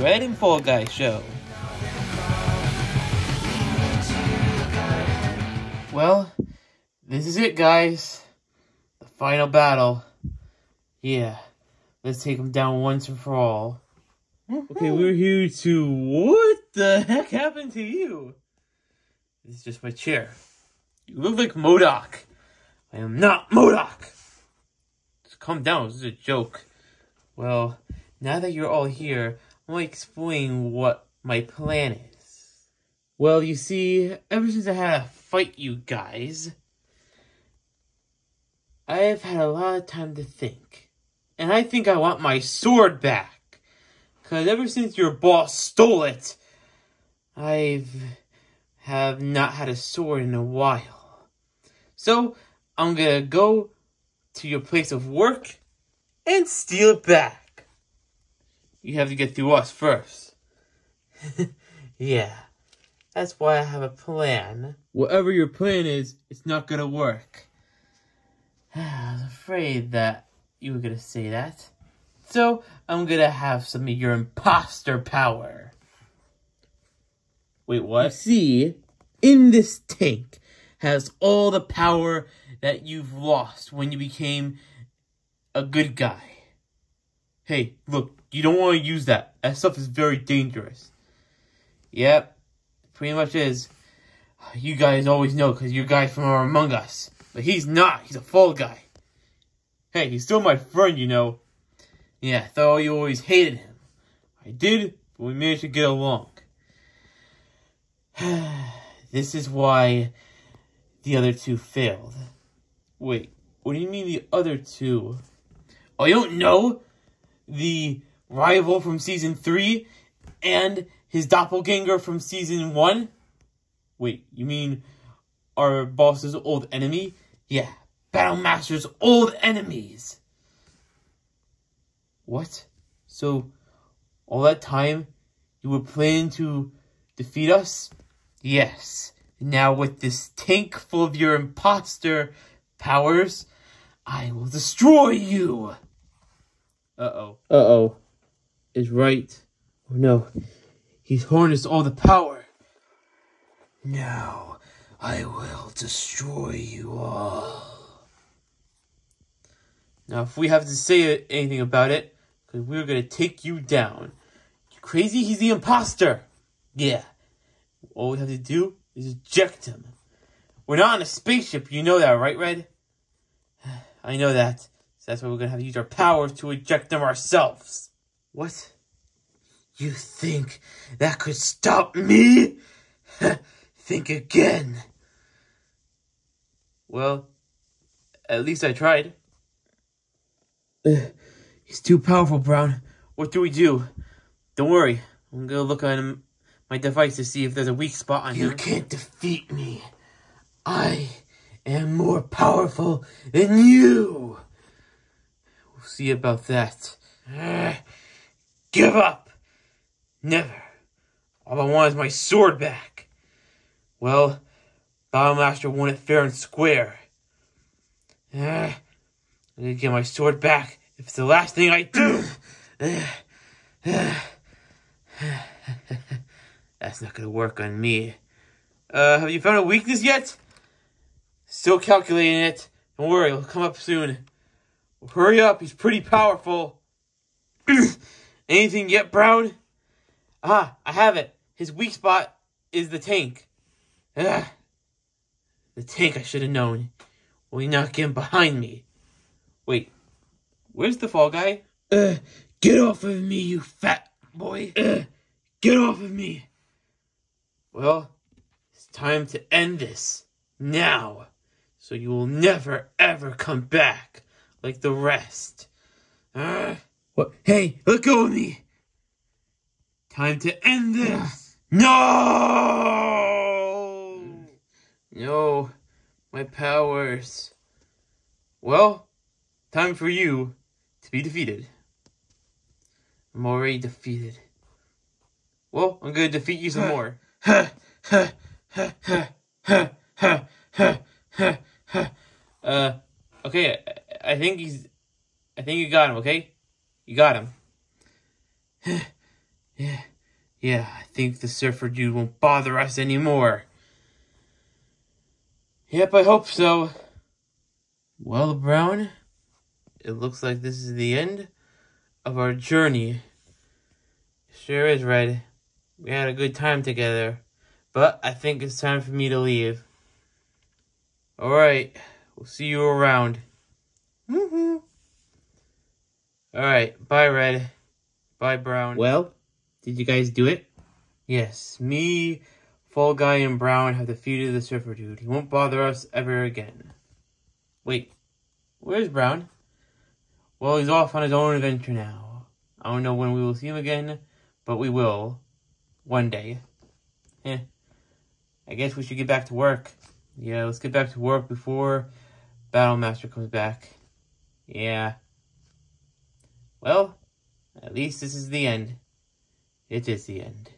the and Fall Guy Show. Well, this is it, guys. The final battle. Yeah, let's take him down once and for all. Okay, we're here to. What the heck happened to you? This is just my chair. You look like MODOK. I am not MODOK. Just calm down. This is a joke. Well, now that you're all here, I'm gonna explain what my plan is. Well, you see, ever since I had to fight you guys, I've had a lot of time to think. And I think I want my sword back. Cause ever since your boss stole it, I've have not had a sword in a while. So I'm gonna go to your place of work and steal it back. You have to get through us first. yeah, that's why I have a plan. Whatever your plan is, it's not gonna work. I was afraid that you were gonna say that. So, I'm gonna have some of your imposter power. Wait, what? You see, in this tank has all the power that you've lost when you became a good guy. Hey, look, you don't want to use that. That stuff is very dangerous. Yep, pretty much is. You guys always know because you're guys from are Among Us. But he's not. He's a fall guy. Hey, he's still my friend, you know. Yeah, I thought you always hated him. I did, but we managed to get along. this is why the other two failed. Wait, what do you mean the other two? Oh, you don't know? The rival from season 3 and his doppelganger from season 1? Wait, you mean our boss's old enemy? Yeah, Battlemaster's old enemies. What? So, all that time, you were planning to defeat us? Yes. Now with this tank full of your imposter powers, I will destroy you! Uh-oh. Uh-oh. Is right. Oh no. He's harnessed all the power. Now, I will destroy you all. Now, if we have to say anything about it, because we're going to take you down. You crazy? He's the imposter. Yeah. All we have to do is eject him. We're not on a spaceship, you know that, right, Red? I know that. So that's why we're going to have to use our powers to eject them ourselves. What? You think that could stop me? think again. Well, at least I tried. He's too powerful, Brown. What do we do? Don't worry. I'm gonna look on my device to see if there's a weak spot on you him. You can't defeat me. I am more powerful than you. We'll see about that. Give up. Never. All I want is my sword back. Well, Battlemaster won it fair and square. Uh, I'm gonna get my sword back if it's the last thing I do. That's not gonna work on me. Uh, have you found a weakness yet? Still calculating it. Don't worry, it'll come up soon. Well, hurry up, he's pretty powerful. Anything yet, Brown? Ah, I have it. His weak spot is the tank. The tank I should have known. Will you not get behind me? Wait, Where's the fall guy? Uh, get off of me, you fat boy. Uh, get off of me. Well, it's time to end this. Now. So you will never, ever come back like the rest. Uh, what? Hey, let go of me. Time to end this. No! No, my powers. Well, time for you to be defeated. I'm already defeated. Well, I'm gonna defeat you some more. uh, okay, I, think he's, I think you got him, okay? You got him. yeah, yeah, I think the surfer dude won't bother us anymore. Yep, I hope so. Well, Brown, it looks like this is the end of our journey. Sure is, Red. We had a good time together, but I think it's time for me to leave. Alright, we'll see you around. Mm-hmm. Alright, bye, Red. Bye, Brown. Well, did you guys do it? Yes, me, Fall Guy, and Brown have defeated the Surfer Dude. He won't bother us ever again. Wait, where's Brown? Well, he's off on his own adventure now. I don't know when we will see him again, but we will. One day. Eh. I guess we should get back to work. Yeah, let's get back to work before Battlemaster comes back. Yeah. Well, at least this is the end. It is the end.